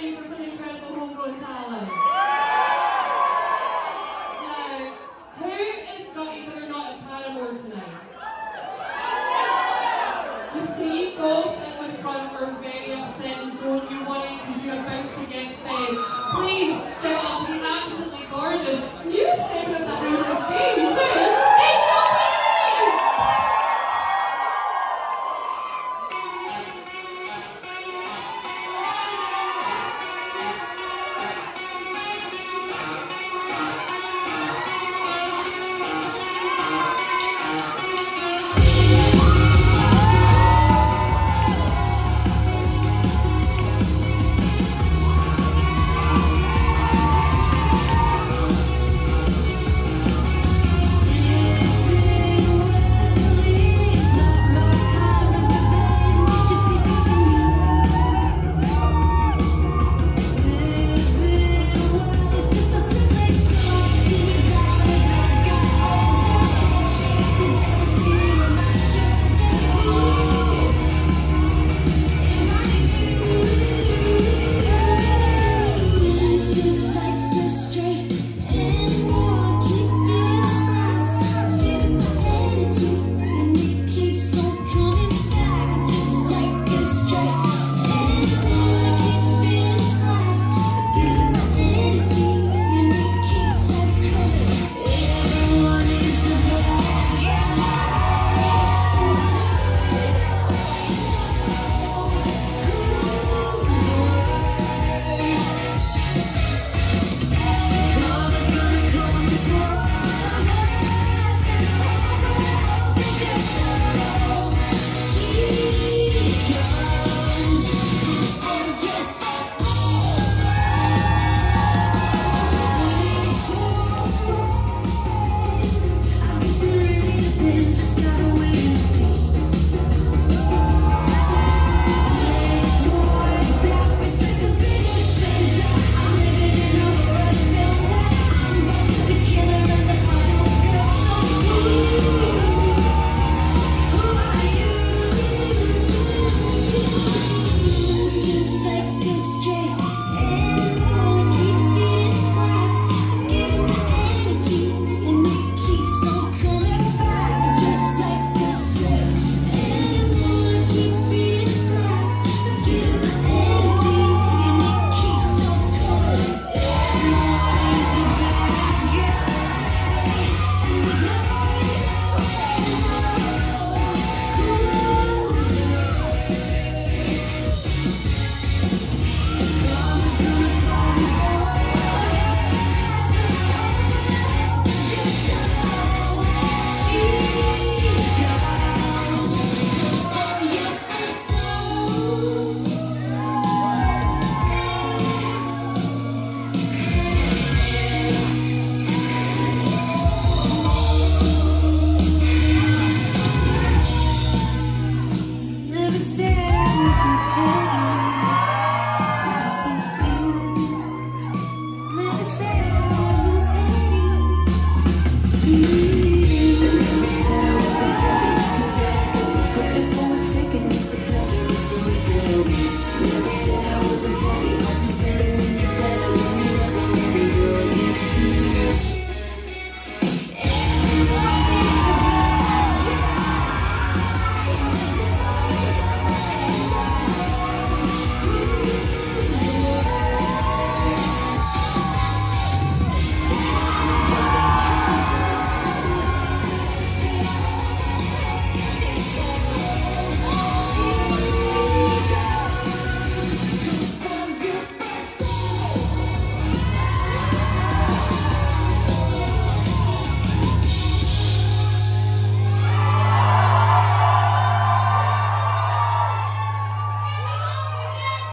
for some incredible homegrown talent? Just gotta